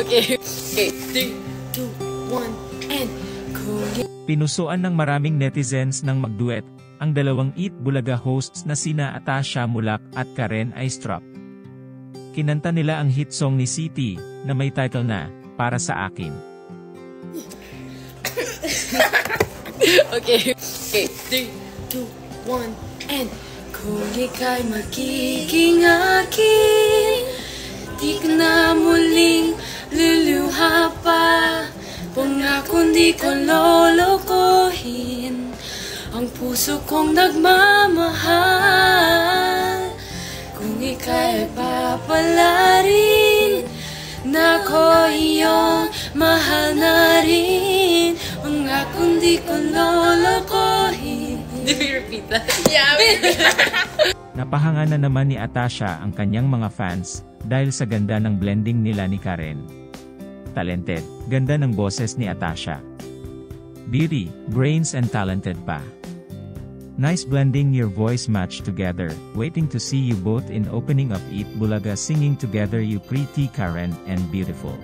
okay. Okay. Three, two, one, and kung Pinusuan ng maraming netizens ng magduet, ang dalawang Eat Bulaga hosts na sina Atasha Mulak at Karen Aistrop. Kinanta nila ang hit song ni City, na may title na, Para sa Akin. Okay. Okay. Three, two, one, and kung ika'y magiging akin, ka na muling luluha pa. Pangako di ko lolokohin ang puso kong nagmamahal. Kung ika'y papalarin, na ko iyong mahal na rin. Pangako di ko lolokohin. Did we repeat that? Yeah, Napahanga na naman ni Atasha ang kanyang mga fans, dahil sa ganda ng blending nila ni Karen. Talented, ganda ng boses ni Atasha. Beauty, brains and talented pa. Nice blending your voice match together, waiting to see you both in opening of Eat Bulaga singing together you pretty Karen and beautiful.